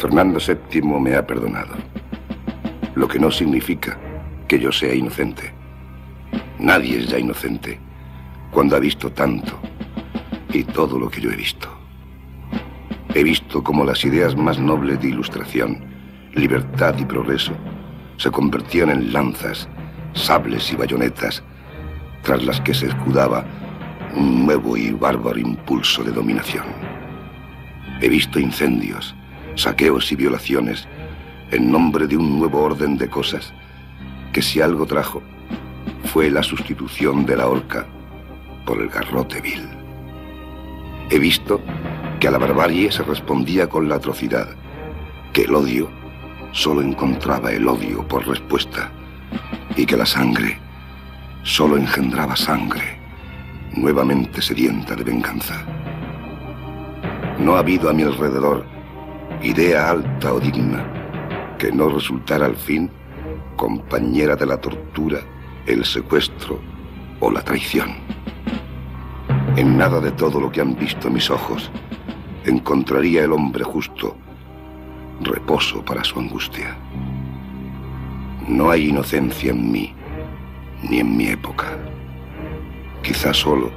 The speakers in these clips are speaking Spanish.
Fernando VII me ha perdonado, lo que no significa que yo sea inocente. Nadie es ya inocente cuando ha visto tanto y todo lo que yo he visto. He visto cómo las ideas más nobles de ilustración, libertad y progreso se convertían en lanzas, sables y bayonetas, tras las que se escudaba un nuevo y bárbaro impulso de dominación. He visto incendios, saqueos y violaciones en nombre de un nuevo orden de cosas que si algo trajo fue la sustitución de la horca por el garrote vil. He visto que a la barbarie se respondía con la atrocidad, que el odio solo encontraba el odio por respuesta y que la sangre solo engendraba sangre, nuevamente sedienta de venganza. No ha habido a mi alrededor idea alta o digna que no resultara al fin compañera de la tortura, el secuestro o la traición. En nada de todo lo que han visto mis ojos encontraría el hombre justo reposo para su angustia. No hay inocencia en mí, ni en mi época. Quizás solo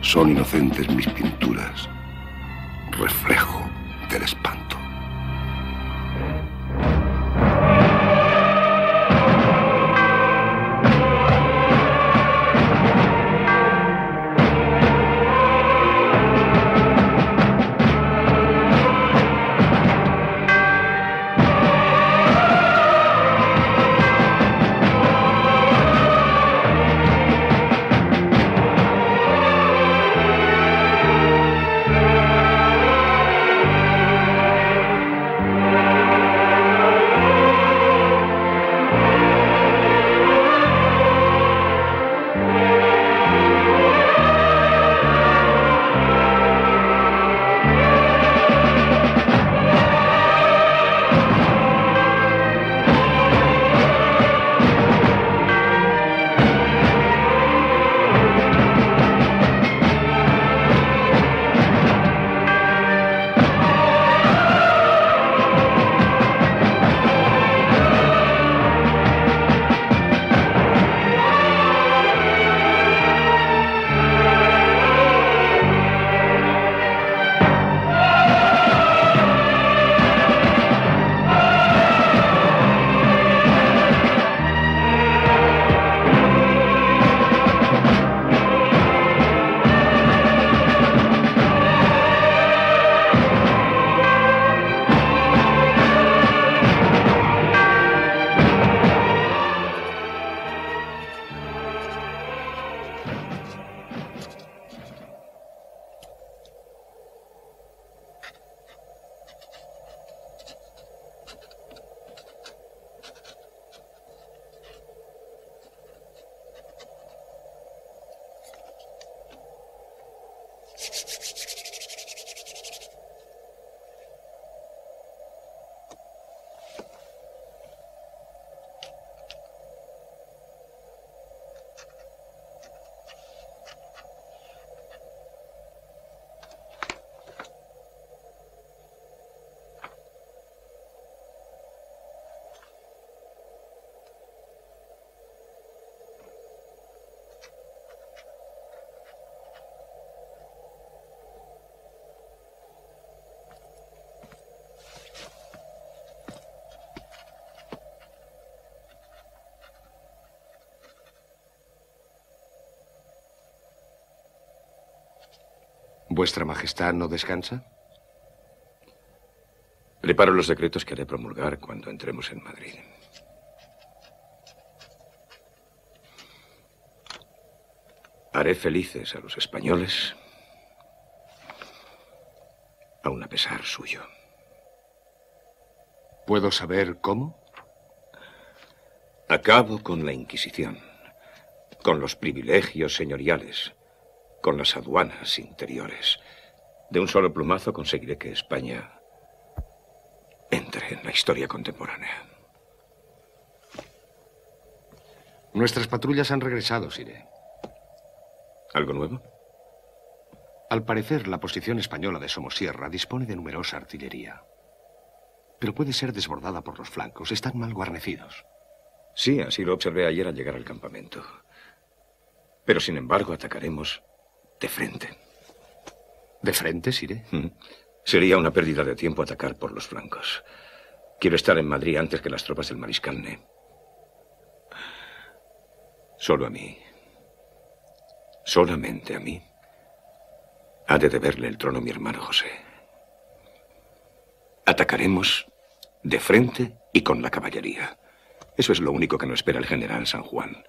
son inocentes mis pinturas, reflejo del espanto. ¿Vuestra Majestad no descansa? Preparo los decretos que haré promulgar cuando entremos en Madrid. Haré felices a los españoles, aun a pesar suyo. ¿Puedo saber cómo? Acabo con la Inquisición, con los privilegios señoriales, con las aduanas interiores. De un solo plumazo conseguiré que España entre en la historia contemporánea. Nuestras patrullas han regresado, Sire. ¿Algo nuevo? Al parecer, la posición española de Somosierra dispone de numerosa artillería. pero puede ser desbordada por los flancos. Están mal guarnecidos. Sí, así lo observé ayer al llegar al campamento. Pero sin embargo atacaremos de frente. ¿De frente, Sire? Mm. Sería una pérdida de tiempo atacar por los flancos. Quiero estar en Madrid antes que las tropas del mariscal Ney. Solo a mí. Solamente a mí. Ha de deberle el trono mi hermano José. Atacaremos de frente y con la caballería. Eso es lo único que nos espera el general San Juan.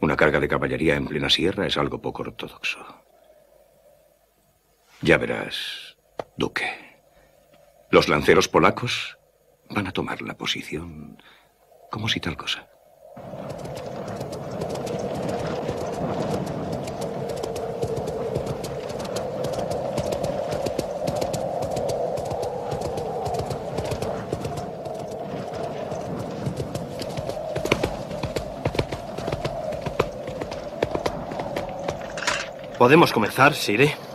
Una carga de caballería en plena sierra es algo poco ortodoxo. Ya verás, duque. Los lanceros polacos van a tomar la posición como si tal cosa. Podemos comenzar, Sire.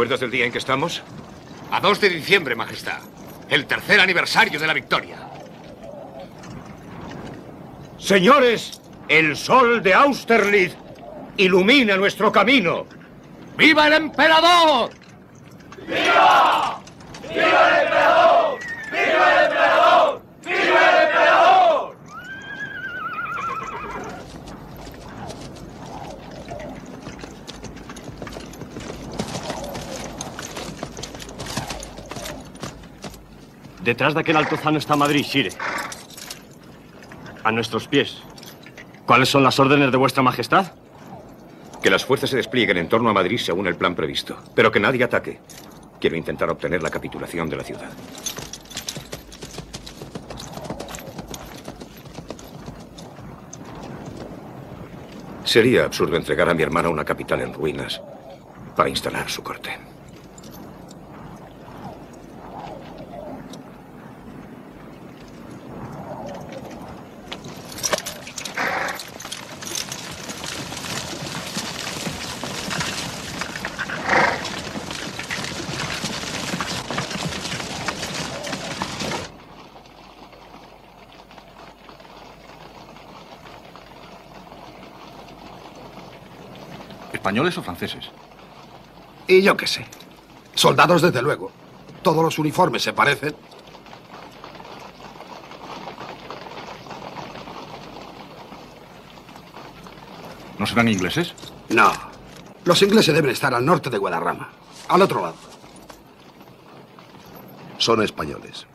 Acuerdas del día en que estamos? A 2 de diciembre, Majestad. El tercer aniversario de la victoria. Señores, el sol de Austerlitz ilumina nuestro camino. ¡Viva el emperador! Detrás de aquel altozano está Madrid, Shire. A nuestros pies. ¿Cuáles son las órdenes de vuestra majestad? Que las fuerzas se desplieguen en torno a Madrid según el plan previsto, pero que nadie ataque. Quiero intentar obtener la capitulación de la ciudad. Sería absurdo entregar a mi hermana una capital en ruinas para instalar su corte. ¿Españoles o franceses? Y yo qué sé. Soldados, desde luego. Todos los uniformes se parecen. ¿No serán ingleses? No. Los ingleses deben estar al norte de Guadarrama. Al otro lado. Son españoles.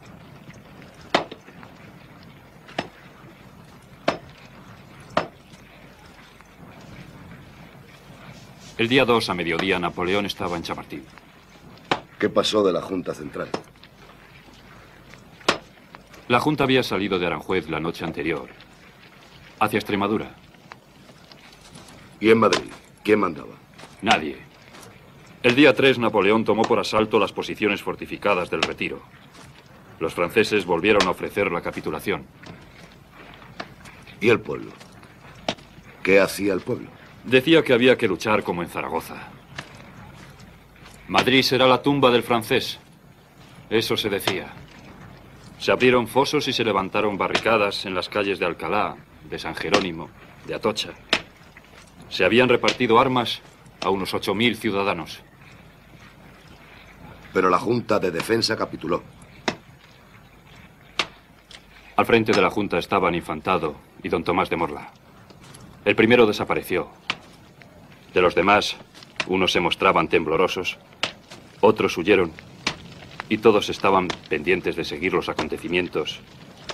El día 2 a mediodía Napoleón estaba en Chamartín. ¿Qué pasó de la Junta Central? La Junta había salido de Aranjuez la noche anterior, hacia Extremadura. ¿Y en Madrid? ¿Quién mandaba? Nadie. El día 3 Napoleón tomó por asalto las posiciones fortificadas del Retiro. Los franceses volvieron a ofrecer la capitulación. ¿Y el pueblo? ¿Qué hacía el pueblo? Decía que había que luchar como en Zaragoza. Madrid será la tumba del francés. Eso se decía. Se abrieron fosos y se levantaron barricadas en las calles de Alcalá, de San Jerónimo, de Atocha. Se habían repartido armas a unos 8.000 ciudadanos. Pero la Junta de Defensa capituló. Al frente de la Junta estaban Infantado y don Tomás de Morla. El primero desapareció. De los demás, unos se mostraban temblorosos, otros huyeron y todos estaban pendientes de seguir los acontecimientos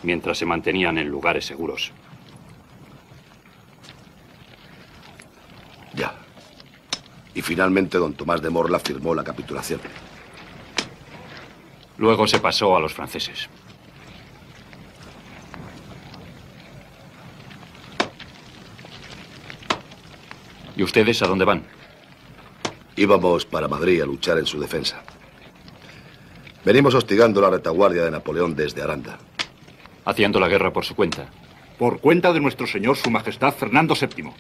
mientras se mantenían en lugares seguros. Ya. Y finalmente don Tomás de Morla firmó la capitulación. Luego se pasó a los franceses. ¿Y ustedes a dónde van? Íbamos para Madrid a luchar en su defensa. Venimos hostigando la retaguardia de Napoleón desde Aranda. Haciendo la guerra por su cuenta. Por cuenta de nuestro señor, su majestad Fernando VII.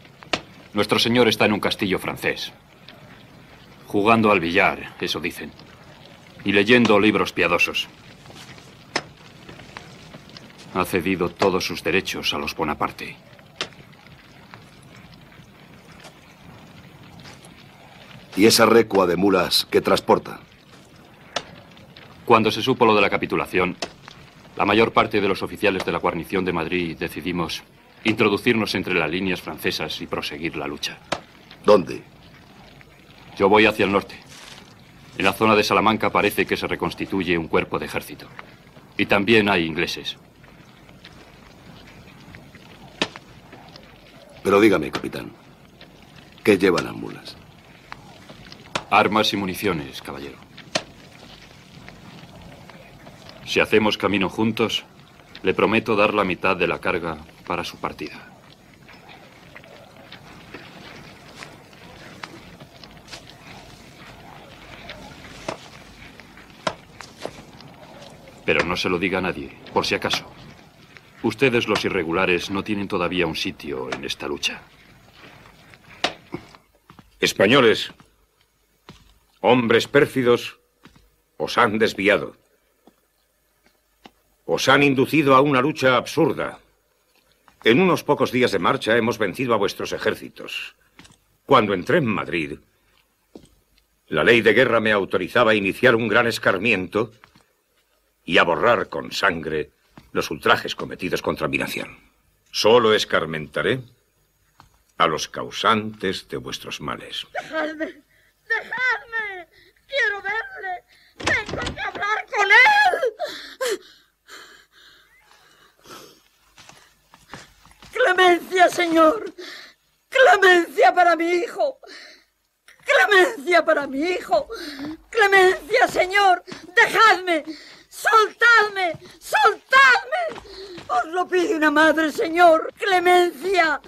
Nuestro señor está en un castillo francés. Jugando al billar, eso dicen. Y leyendo libros piadosos. Ha cedido todos sus derechos a los Bonaparte. ¿Y esa recua de mulas que transporta? Cuando se supo lo de la capitulación, la mayor parte de los oficiales de la guarnición de Madrid decidimos introducirnos entre las líneas francesas y proseguir la lucha. ¿Dónde? Yo voy hacia el norte. En la zona de Salamanca parece que se reconstituye un cuerpo de ejército. Y también hay ingleses. Pero dígame, capitán, ¿qué llevan las mulas? Armas y municiones, caballero. Si hacemos camino juntos, le prometo dar la mitad de la carga para su partida. Pero no se lo diga a nadie, por si acaso. Ustedes, los irregulares, no tienen todavía un sitio en esta lucha. Españoles, hombres pérfidos, os han desviado. Os han inducido a una lucha absurda. En unos pocos días de marcha hemos vencido a vuestros ejércitos. Cuando entré en Madrid, la ley de guerra me autorizaba a iniciar un gran escarmiento y a borrar con sangre los ultrajes cometidos contra mi nación. Solo escarmentaré a los causantes de vuestros males. Dejadme. Quiero verle. Tengo que hablar con él. Clemencia, señor. Clemencia para mi hijo. Clemencia para mi hijo. Clemencia, señor. Dejadme. Soltadme. Soltadme. Os lo pide una madre, señor. Clemencia.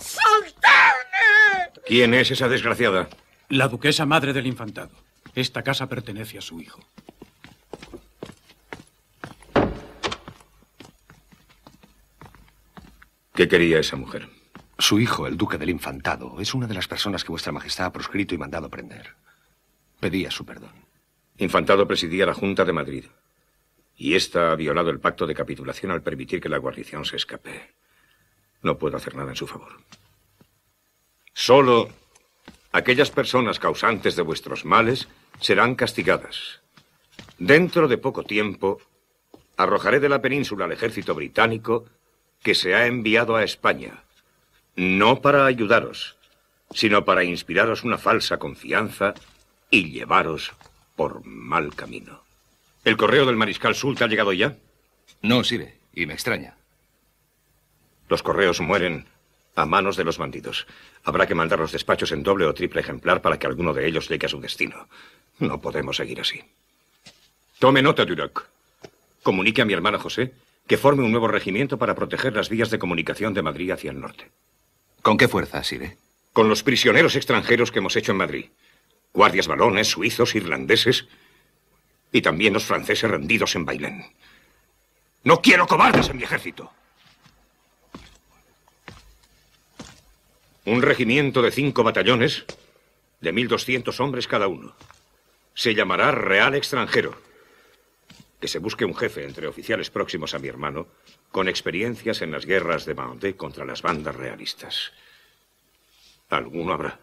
¡Soltadme! ¿Quién es esa desgraciada? La duquesa madre del infantado. Esta casa pertenece a su hijo. ¿Qué quería esa mujer? Su hijo, el duque del infantado, es una de las personas que vuestra majestad ha proscrito y mandado prender. Pedía su perdón. Infantado presidía la Junta de Madrid. Y ésta ha violado el pacto de capitulación al permitir que la guarnición se escape. No puedo hacer nada en su favor. Solo aquellas personas causantes de vuestros males serán castigadas. Dentro de poco tiempo, arrojaré de la península al ejército británico que se ha enviado a España. No para ayudaros, sino para inspiraros una falsa confianza y llevaros por mal camino. ¿El correo del mariscal Soult ha llegado ya? No, Sire, y me extraña. Los correos mueren a manos de los bandidos. Habrá que mandar los despachos en doble o triple ejemplar para que alguno de ellos llegue a su destino. No podemos seguir así. Tome nota, Duroc. Comunique a mi hermana José que forme un nuevo regimiento para proteger las vías de comunicación de Madrid hacia el norte. ¿Con qué fuerza, Sire? Con los prisioneros extranjeros que hemos hecho en Madrid. Guardias balones, suizos, irlandeses y también los franceses rendidos en Bailén. No quiero cobardes en mi ejército. Un regimiento de cinco batallones, de 1.200 hombres cada uno. Se llamará Real Extranjero. Que se busque un jefe entre oficiales próximos a mi hermano, con experiencias en las guerras de Vendée contra las bandas realistas. Alguno habrá.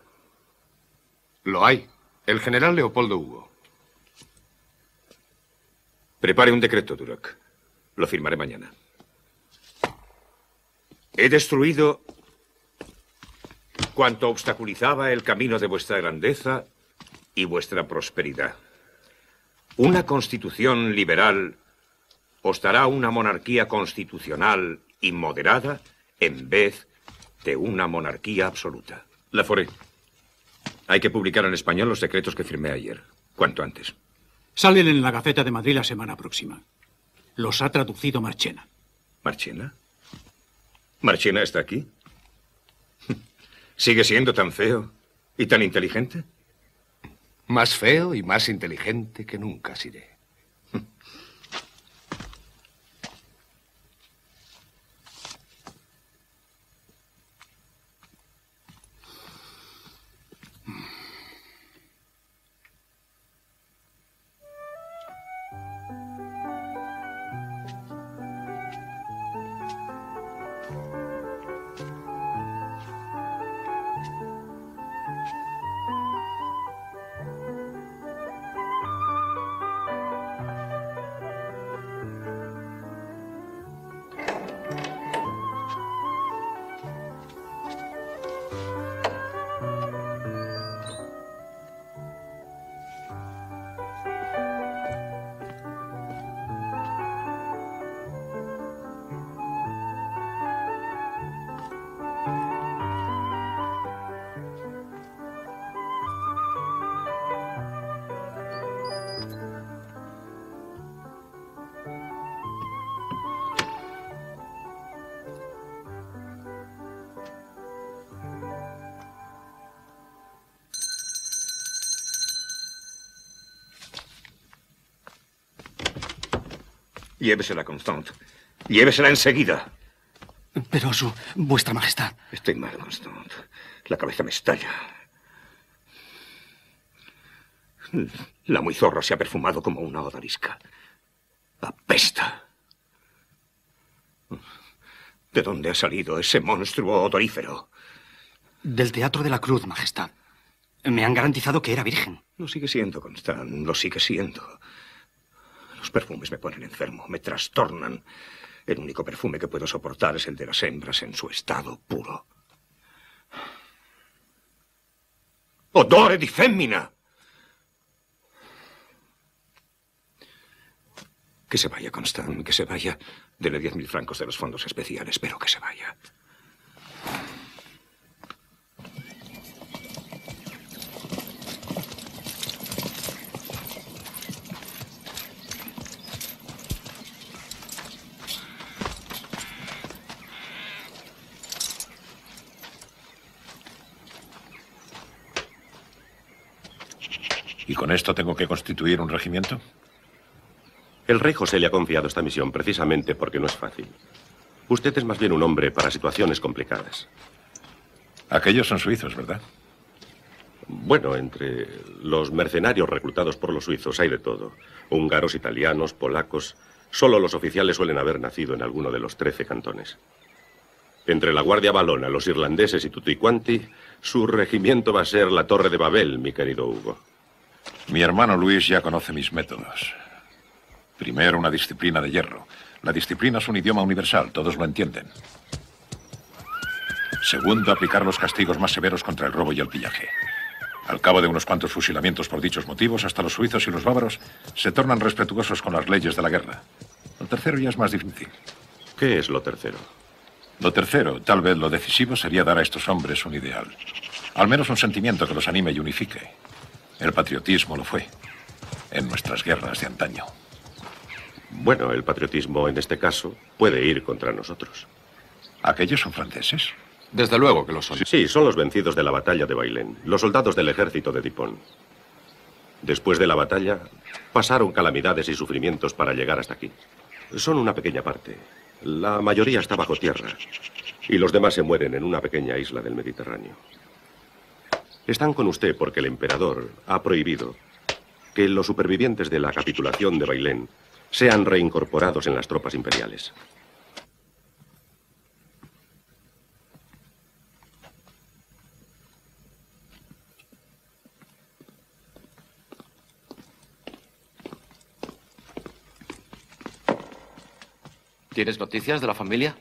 Lo hay. El general Leopoldo Hugo. Prepare un decreto, Duroc. Lo firmaré mañana. He destruido cuanto obstaculizaba el camino de vuestra grandeza y vuestra prosperidad. Una constitución liberal os dará una monarquía constitucional y moderada en vez de una monarquía absoluta. La foré. Hay que publicar en español los decretos que firmé ayer, cuanto antes. Salen en la Gaceta de Madrid la semana próxima. Los ha traducido Marchena. ¿Marchena? ¿Marchena está aquí? ¿Sigue siendo tan feo y tan inteligente? Más feo y más inteligente que nunca, Siré. Llévesela, Constant. Llévesela enseguida. Pero su... vuestra majestad. Estoy mal, Constant. La cabeza me estalla. La muy zorra se ha perfumado como una odalisca. ¡Apesta! ¿De dónde ha salido ese monstruo odorífero? Del Teatro de la Cruz, majestad. Me han garantizado que era virgen. Lo sigue siendo, Constant. Lo sigue siendo. Los perfumes me ponen enfermo, me trastornan. El único perfume que puedo soportar es el de las hembras en su estado puro. ¡Odore di femmina! Que se vaya, Constant, que se vaya. Dele diez mil francos de los fondos especiales, pero que se vaya. ¿Y con esto tengo que constituir un regimiento? El rey José le ha confiado esta misión precisamente porque no es fácil. Usted es más bien un hombre para situaciones complicadas. Aquellos son suizos, ¿verdad? Bueno, entre los mercenarios reclutados por los suizos hay de todo. Húngaros, italianos, polacos. Solo los oficiales suelen haber nacido en alguno de los trece cantones. Entre la Guardia Balona, los irlandeses y tutti quanti, su regimiento va a ser la Torre de Babel, mi querido Hugo. Mi hermano Luis ya conoce mis métodos. Primero, una disciplina de hierro. La disciplina es un idioma universal, todos lo entienden. Segundo, aplicar los castigos más severos contra el robo y el pillaje. Al cabo de unos cuantos fusilamientos por dichos motivos, hasta los suizos y los bávaros se tornan respetuosos con las leyes de la guerra. Lo tercero ya es más difícil. ¿Qué es lo tercero? Lo tercero, tal vez lo decisivo, sería dar a estos hombres un ideal. Al menos un sentimiento que los anime y unifique. El patriotismo lo fue. En nuestras guerras de antaño. Bueno, el patriotismo en este caso puede ir contra nosotros. ¿Aquellos son franceses? Desde luego que lo son. Sí, son los vencidos de la batalla de Bailén, los soldados del ejército de Dipón. Después de la batalla, pasaron calamidades y sufrimientos para llegar hasta aquí. Son una pequeña parte. La mayoría está bajo tierra y los demás se mueren en una pequeña isla del Mediterráneo. Están con usted porque el emperador ha prohibido que los supervivientes de la capitulación de Bailén sean reincorporados en las tropas imperiales. ¿Tienes noticias de la familia?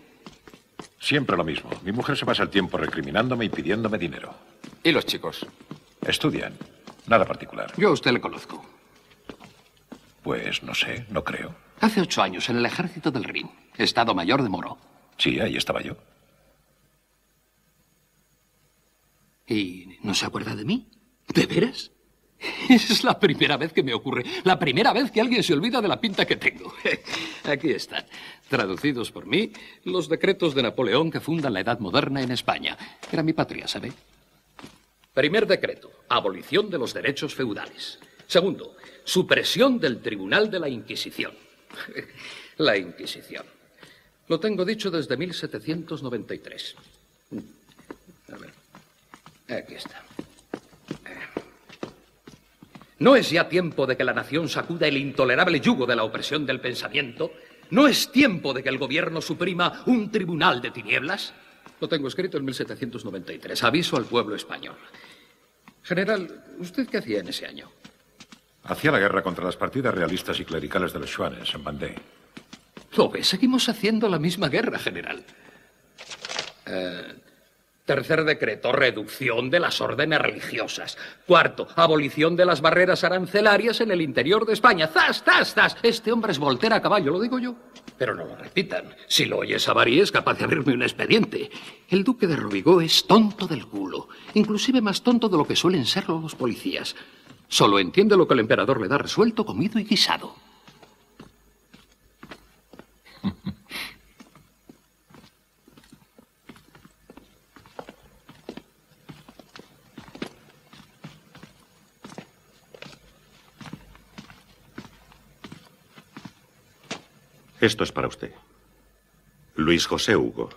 Siempre lo mismo. Mi mujer se pasa el tiempo recriminándome y pidiéndome dinero. ¿Y los chicos? Estudian. Nada particular. Yo a usted le conozco. Pues no sé, no creo. Hace ocho años, en el ejército del Rin, Estado Mayor de Moro. Sí, ahí estaba yo. ¿Y no se acuerda de mí? ¿De veras? Es la primera vez que me ocurre. La primera vez que alguien se olvida de la pinta que tengo. Aquí están, traducidos por mí, los decretos de Napoleón que fundan la Edad Moderna en España. Era mi patria, ¿sabe? Primer decreto, abolición de los derechos feudales. Segundo, supresión del Tribunal de la Inquisición. La Inquisición. Lo tengo dicho desde 1793. A ver. Aquí está. ¿No es ya tiempo de que la nación sacuda el intolerable yugo de la opresión del pensamiento? ¿No es tiempo de que el gobierno suprima un tribunal de tinieblas? Lo tengo escrito en 1793. Aviso al pueblo español. General, ¿usted qué hacía en ese año? Hacía la guerra contra las partidas realistas y clericales de los Schwanes en Bandé. Lo ve, seguimos haciendo la misma guerra, general. Eh, tercer decreto, reducción de las órdenes religiosas. Cuarto, abolición de las barreras arancelarias en el interior de España. ¡Zas, zas, zas! Este hombre es voltera a caballo, lo digo yo. Pero no lo repitan. Si lo oye Savary es capaz de abrirme un expediente. El duque de Robigó es tonto del culo. Inclusive más tonto de lo que suelen serlo los policías. Solo entiende lo que el emperador le da resuelto, comido y guisado. Esto es para usted. Luis José Hugo.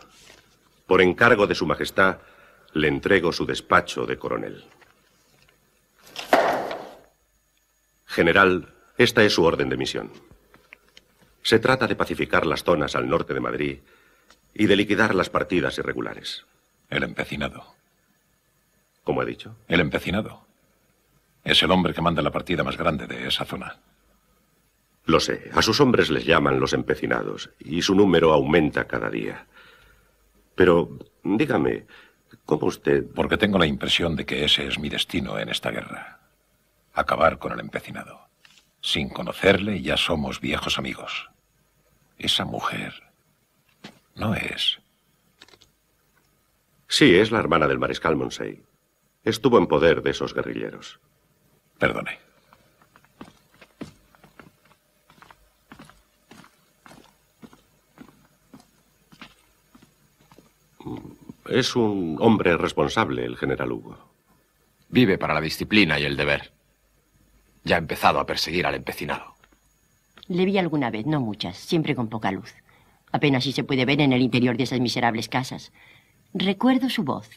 Por encargo de Su Majestad, le entrego su despacho de coronel. General, esta es su orden de misión. Se trata de pacificar las zonas al norte de Madrid y de liquidar las partidas irregulares. El empecinado. ¿Cómo he dicho? El empecinado. Es el hombre que manda la partida más grande de esa zona. Lo sé. A sus hombres les llaman los empecinados y su número aumenta cada día. Pero, dígame, ¿cómo usted... Porque tengo la impresión de que ese es mi destino en esta guerra. Acabar con el empecinado. Sin conocerle ya somos viejos amigos. Esa mujer no es. Sí, es la hermana del mariscal Monsey. Estuvo en poder de esos guerrilleros. Perdone. Es un hombre responsable, el general Hugo. Vive para la disciplina y el deber. Ya ha empezado a perseguir al empecinado. Le vi alguna vez, no muchas, siempre con poca luz. Apenas si se puede ver en el interior de esas miserables casas. Recuerdo su voz.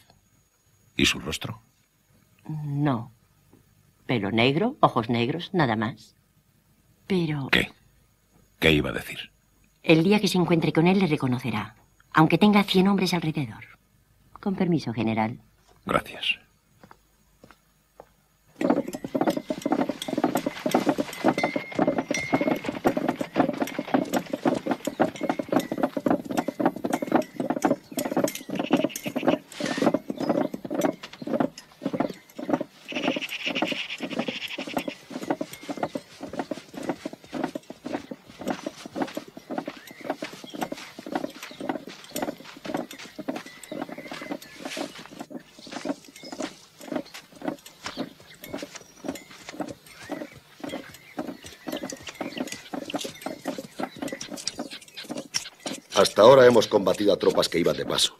¿Y su rostro? No. Pelo negro, ojos negros, nada más. Pero ¿Qué? ¿Qué iba a decir? el día que se encuentre con él le reconocerá, aunque tenga cien hombres alrededor. Con permiso, general. Gracias. Hasta ahora hemos combatido a tropas que iban de paso.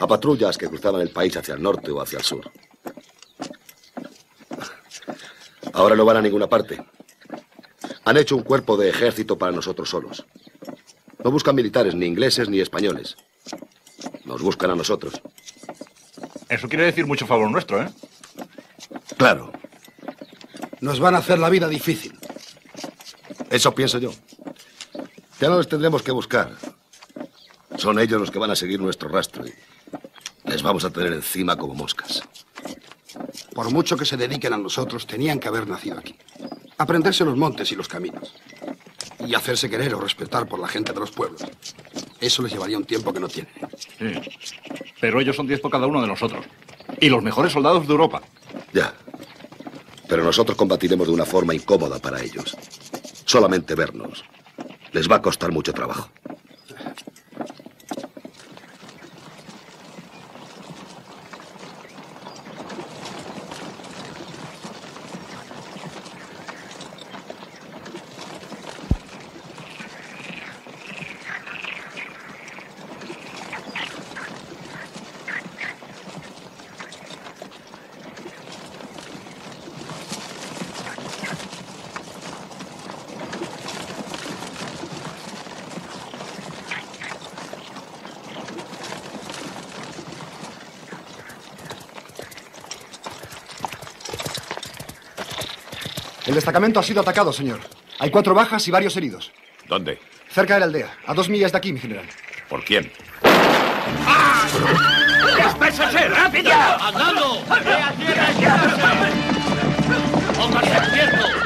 A patrullas que cruzaban el país hacia el norte o hacia el sur. Ahora no van a ninguna parte. Han hecho un cuerpo de ejército para nosotros solos. No buscan militares, ni ingleses ni españoles. Nos buscan a nosotros. Eso quiere decir mucho favor nuestro, ¿eh? Claro. Nos van a hacer la vida difícil. Eso pienso yo. Ya no los tendremos que buscar. Son ellos los que van a seguir nuestro rastro y les vamos a tener encima como moscas. Por mucho que se dediquen a nosotros, tenían que haber nacido aquí. Aprenderse los montes y los caminos. Y hacerse querer o respetar por la gente de los pueblos. Eso les llevaría un tiempo que no tienen. Sí. Pero ellos son diez por cada uno de nosotros. Y los mejores soldados de Europa. Ya. Pero nosotros combatiremos de una forma incómoda para ellos. Solamente vernos. Les va a costar mucho trabajo. El destacamento ha sido atacado, señor. Hay cuatro bajas y varios heridos. ¿Dónde? Cerca de la aldea, a dos millas de aquí, mi general. ¿Por quién? ¡Despésese, rápido! ¡Andando! ¡Ve a tierra y quédese! ¡Póngase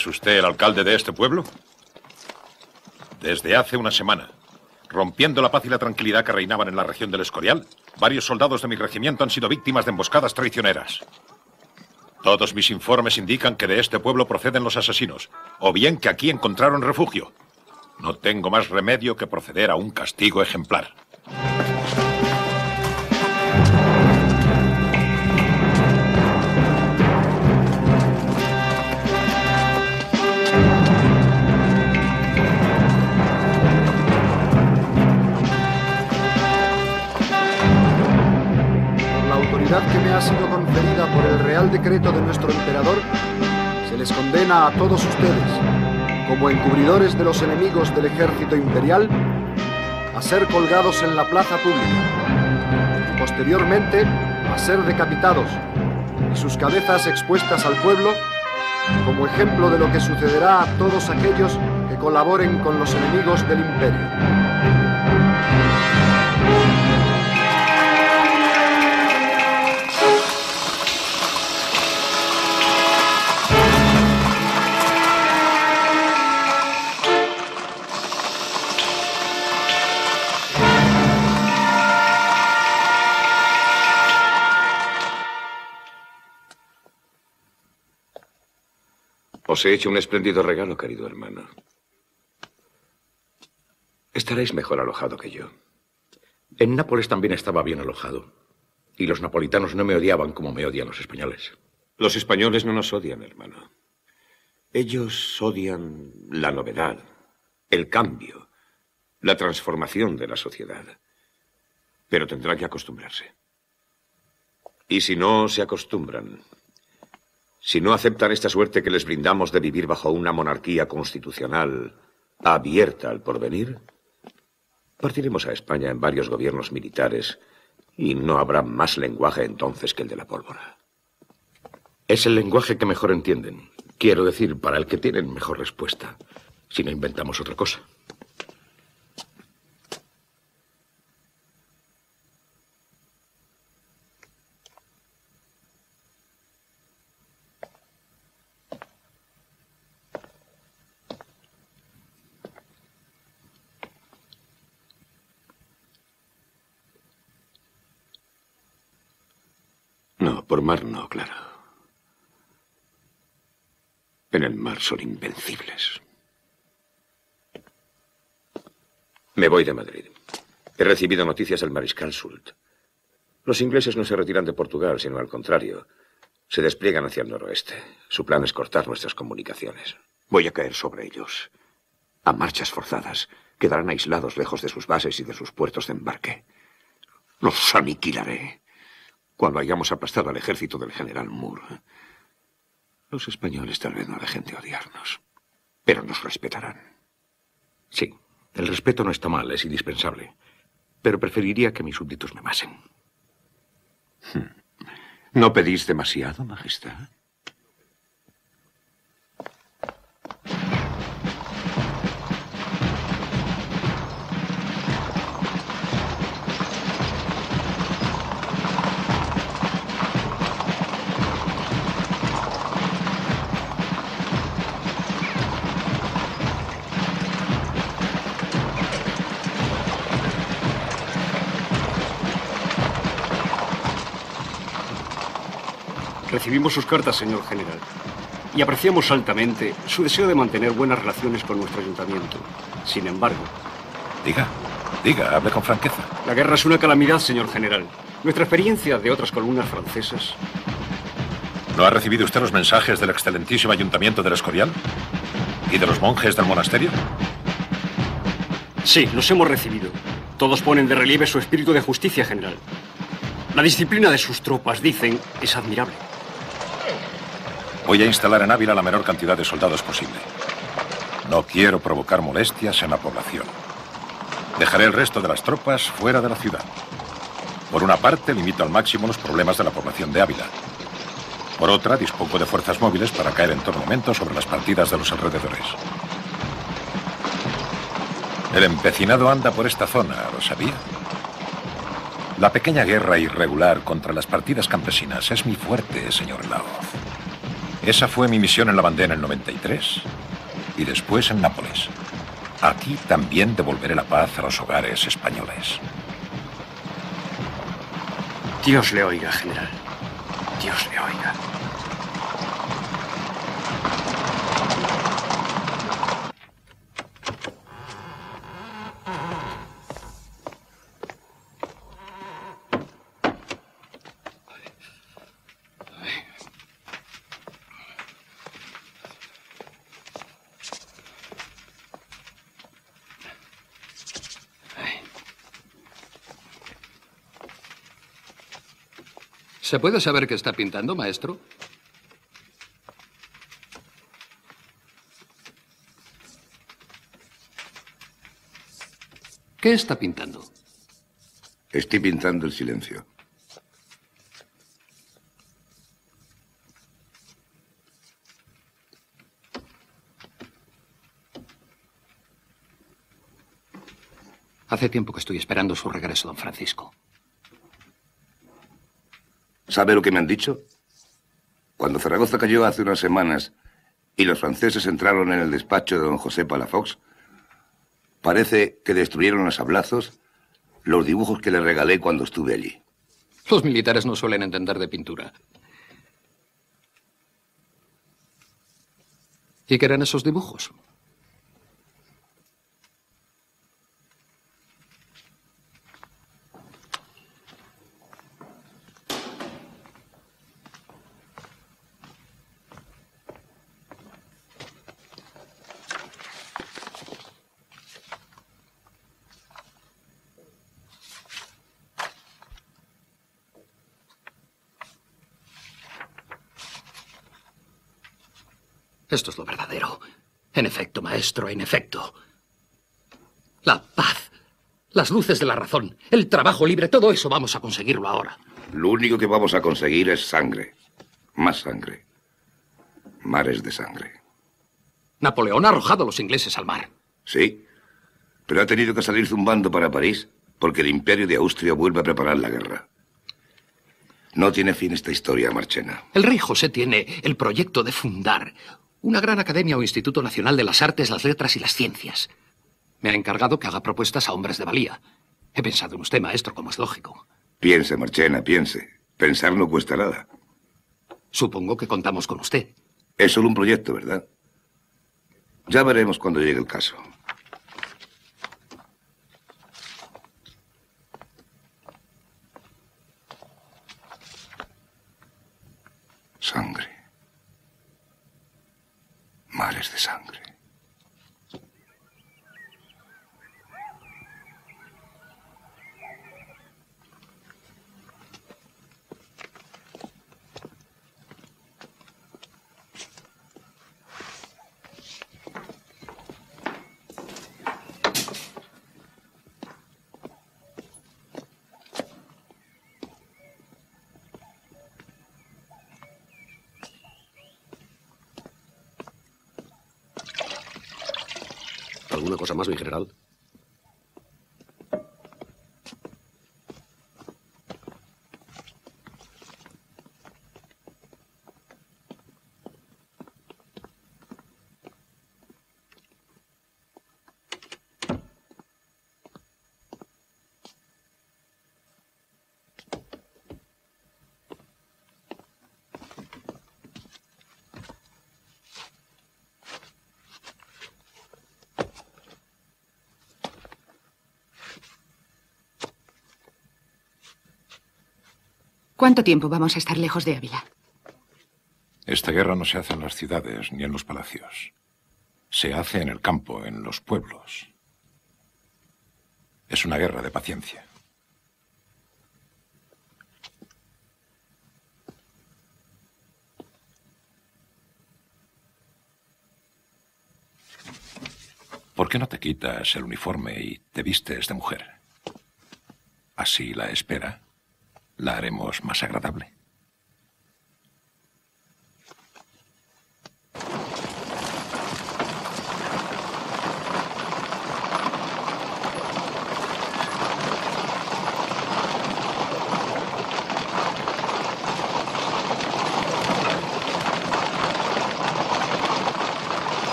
¿Es usted el alcalde de este pueblo? Desde hace una semana, rompiendo la paz y la tranquilidad que reinaban en la región del Escorial, varios soldados de mi regimiento han sido víctimas de emboscadas traicioneras. Todos mis informes indican que de este pueblo proceden los asesinos, o bien que aquí encontraron refugio. No tengo más remedio que proceder a un castigo ejemplar. Autoridad que me ha sido conferida por el Real Decreto de nuestro emperador, se les condena a todos ustedes, como encubridores de los enemigos del ejército imperial, a ser colgados en la plaza pública y posteriormente a ser decapitados y sus cabezas expuestas al pueblo como ejemplo de lo que sucederá a todos aquellos que colaboren con los enemigos del imperio. Os he hecho un espléndido regalo, querido hermano. Estaréis mejor alojado que yo. En Nápoles también estaba bien alojado. Y los napolitanos no me odiaban como me odian los españoles. Los españoles no nos odian, hermano. Ellos odian la novedad, el cambio, la transformación de la sociedad. Pero tendrán que acostumbrarse. Y si no se acostumbran, si no aceptan esta suerte que les brindamos de vivir bajo una monarquía constitucional abierta al porvenir, partiremos a España en varios gobiernos militares y no habrá más lenguaje entonces que el de la pólvora. Es el lenguaje que mejor entienden. Quiero decir, para el que tienen mejor respuesta, si no inventamos otra cosa. No, por mar no, claro. En el mar son invencibles. Me voy de Madrid. He recibido noticias del mariscal Soult. Los ingleses no se retiran de Portugal, sino al contrario. Se despliegan hacia el noroeste. Su plan es cortar nuestras comunicaciones. Voy a caer sobre ellos. A marchas forzadas. Quedarán aislados lejos de sus bases y de sus puertos de embarque. Los aniquilaré cuando hayamos aplastado al ejército del general Moore. Los españoles tal vez no dejen de odiarnos, pero nos respetarán. Sí, el respeto no está mal, es indispensable. Pero preferiría que mis súbditos me amasen. ¿No pedís demasiado, Majestad? Recibimos sus cartas, señor general, y apreciamos altamente su deseo de mantener buenas relaciones con nuestro ayuntamiento. Sin embargo... Diga, diga, hable con franqueza. La guerra es una calamidad, señor general. Nuestra experiencia de otras columnas francesas... ¿No ha recibido usted los mensajes del excelentísimo ayuntamiento del Escorial? ¿Y de los monjes del monasterio? Sí, los hemos recibido. Todos ponen de relieve su espíritu de justicia general. La disciplina de sus tropas, dicen, es admirable. Voy a instalar en Ávila la menor cantidad de soldados posible. No quiero provocar molestias en la población. Dejaré el resto de las tropas fuera de la ciudad. Por una parte, limito al máximo los problemas de la población de Ávila. Por otra, dispongo de fuerzas móviles para caer en todo momento sobre las partidas de los alrededores. El empecinado anda por esta zona, ¿lo sabía? La pequeña guerra irregular contra las partidas campesinas es mi fuerte, señor Laoz. Esa fue mi misión en la bandera en el 93 y después en Nápoles. Aquí también devolveré la paz a los hogares españoles. Dios le oiga, general. Dios le oiga. ¿Se puede saber qué está pintando, maestro? ¿Qué está pintando? Estoy pintando el silencio. Hace tiempo que estoy esperando su regreso, don Francisco. ¿Sabe lo que me han dicho? Cuando Zaragoza cayó hace unas semanas y los franceses entraron en el despacho de don José Palafox, parece que destruyeron a sablazos los dibujos que le regalé cuando estuve allí. Los militares no suelen entender de pintura. ¿Y qué eran esos dibujos? Esto es lo verdadero. En efecto, maestro, en efecto. La paz, las luces de la razón, el trabajo libre, todo eso vamos a conseguirlo ahora. Lo único que vamos a conseguir es sangre. Más sangre. Mares de sangre. Napoleón ha arrojado a los ingleses al mar. Sí, pero ha tenido que salir zumbando para París porque el imperio de Austria vuelve a preparar la guerra. No tiene fin esta historia, Marchena. El rey José tiene el proyecto de fundar una gran academia o Instituto Nacional de las Artes, las Letras y las Ciencias. Me ha encargado que haga propuestas a hombres de valía. He pensado en usted, maestro, como es lógico. Piense, Marchena, piense. Pensar no cuesta nada. Supongo que contamos con usted. Es solo un proyecto, ¿verdad? Ya veremos cuando llegue el caso. Sangre. Mares de sangre. ¿Alguna cosa más, mi general? ¿Cuánto tiempo vamos a estar lejos de Ávila? Esta guerra no se hace en las ciudades ni en los palacios. Se hace en el campo, en los pueblos. Es una guerra de paciencia. ¿Por qué no te quitas el uniforme y te vistes de mujer? Así la espera la haremos más agradable.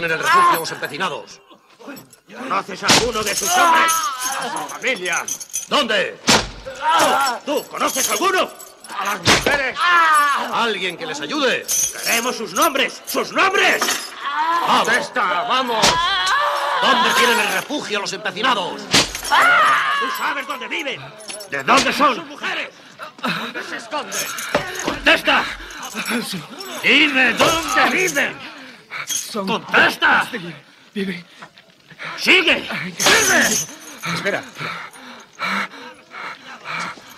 Tienen el refugio los empecinados? ¿Conoces a alguno de sus hombres? ¿A su familia? ¿Dónde? ¿Tú, ¿tú conoces a alguno? ¿A las mujeres? Alguien que les ayude. ¡Queremos sus nombres! ¡Sus nombres! ¡Vamos! ¡Esta, vamos! ¿Dónde tienen el refugio los empecinados? ¿Tú sabes dónde viven? ¿De dónde son? ¡Sus mujeres! ¿Dónde se esconden? ¡Contesta! ¡Dime dónde viven! ¡Contesta! Vive. ¡Sigue! ¡Sigue! Espera.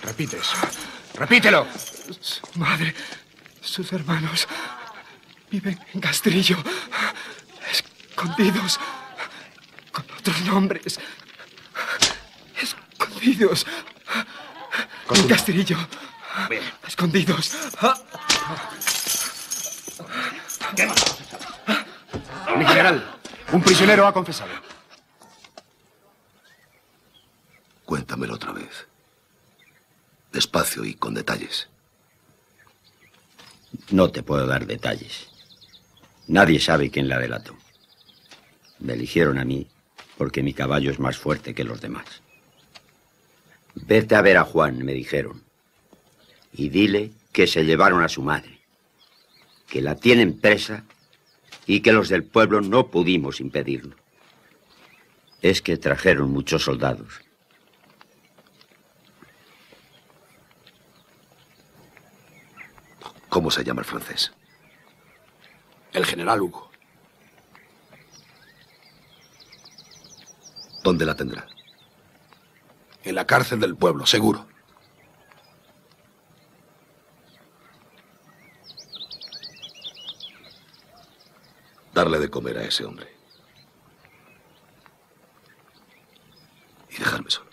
Repites. Repítelo. Su madre, sus hermanos viven en Castrillo, escondidos, con otros nombres, escondidos. En Castrillo. Escondidos. Mi general, un prisionero ha confesado. Cuéntamelo otra vez. Despacio y con detalles. No te puedo dar detalles. Nadie sabe quién la delató. Me eligieron a mí porque mi caballo es más fuerte que los demás. Vete a ver a Juan, me dijeron. Y dile que se llevaron a su madre, que la tienen presa y que los del pueblo no pudimos impedirlo. Es que trajeron muchos soldados. ¿Cómo se llama el francés? El general Hugo. ¿Dónde la tendrá? En la cárcel del pueblo, seguro. Darle de comer a ese hombre. Y dejarme solo.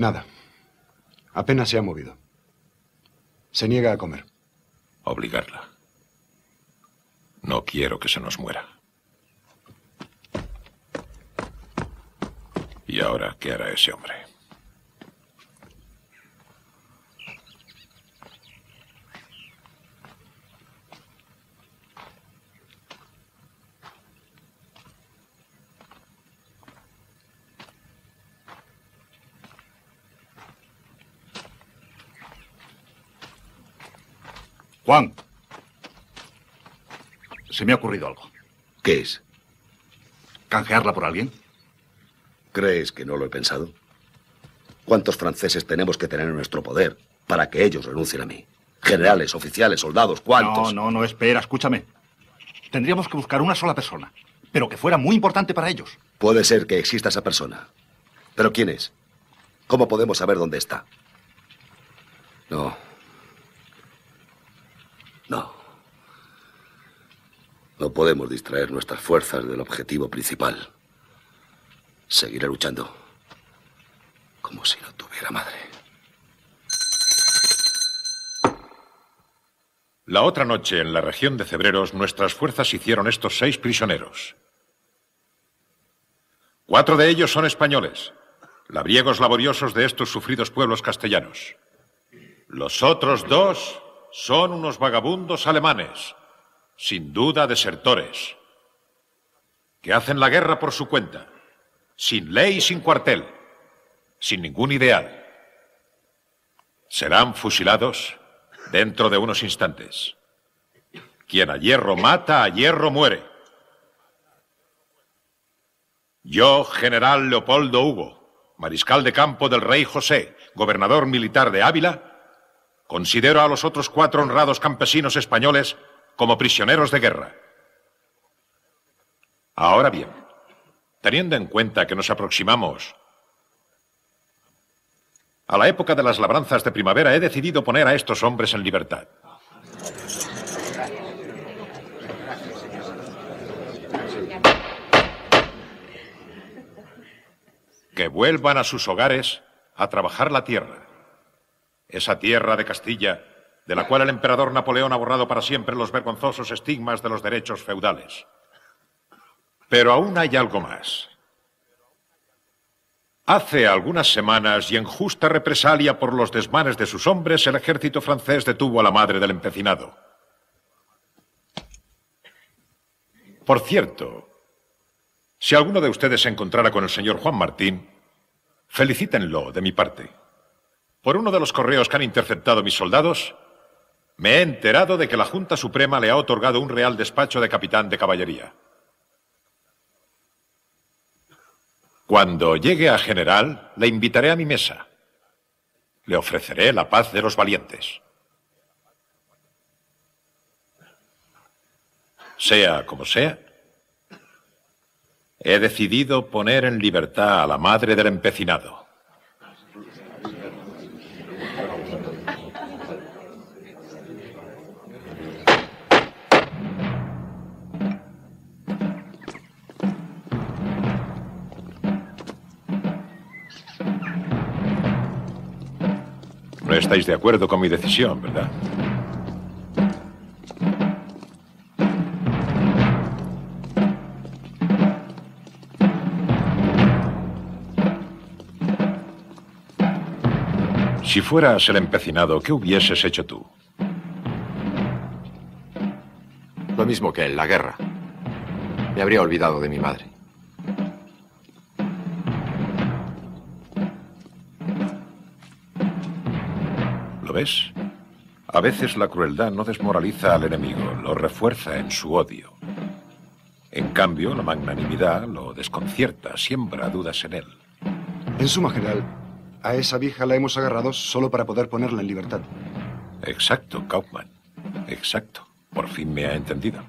Nada. Apenas se ha movido. Se niega a comer. Obligarla. No quiero que se nos muera. ¿Y ahora qué hará ese hombre? Juan. Se me ha ocurrido algo. ¿Qué es? ¿Canjearla por alguien? ¿Crees que no lo he pensado? ¿Cuántos franceses tenemos que tener en nuestro poder para que ellos renuncien a mí? Generales, oficiales, soldados, ¿cuántos? No, no, no, espera, escúchame. Tendríamos que buscar una sola persona, pero que fuera muy importante para ellos. Puede ser que exista esa persona. ¿Pero quién es? ¿Cómo podemos saber dónde está? No. No. No podemos distraer nuestras fuerzas del objetivo principal. Seguiré luchando como si no tuviera madre. La otra noche, en la región de Cebreros, nuestras fuerzas hicieron estos seis prisioneros. Cuatro de ellos son españoles, labriegos laboriosos de estos sufridos pueblos castellanos. Los otros dos son unos vagabundos alemanes, sin duda desertores, que hacen la guerra por su cuenta, sin ley y sin cuartel, sin ningún ideal. Serán fusilados dentro de unos instantes. Quien a hierro mata, a hierro muere. Yo, general Leopoldo Hugo, mariscal de campo del rey José, gobernador militar de Ávila, considero a los otros cuatro honrados campesinos españoles como prisioneros de guerra. Ahora bien, teniendo en cuenta que nos aproximamos a la época de las labranzas de primavera, he decidido poner a estos hombres en libertad. Que vuelvan a sus hogares a trabajar la tierra. Esa tierra de Castilla, de la cual el emperador Napoleón ha borrado para siempre los vergonzosos estigmas de los derechos feudales. Pero aún hay algo más. Hace algunas semanas y en justa represalia por los desmanes de sus hombres, el ejército francés detuvo a la madre del empecinado. Por cierto, si alguno de ustedes se encontrara con el señor Juan Martín, felicítenlo de mi parte. Por uno de los correos que han interceptado mis soldados, me he enterado de que la Junta Suprema le ha otorgado un real despacho de capitán de caballería. Cuando llegue a general, le invitaré a mi mesa. Le ofreceré la paz de los valientes. Sea como sea, he decidido poner en libertad a la madre del empecinado. Estáis de acuerdo con mi decisión, ¿verdad? Si fueras el empecinado, ¿qué hubieses hecho tú? Lo mismo que él, la guerra. Me habría olvidado de mi madre. ¿Lo ves? A veces la crueldad no desmoraliza al enemigo, lo refuerza en su odio. En cambio, la magnanimidad lo desconcierta, siembra dudas en él. En suma, general, a esa vieja la hemos agarrado solo para poder ponerla en libertad. Exacto, Kaufman. Exacto. Por fin me ha entendido.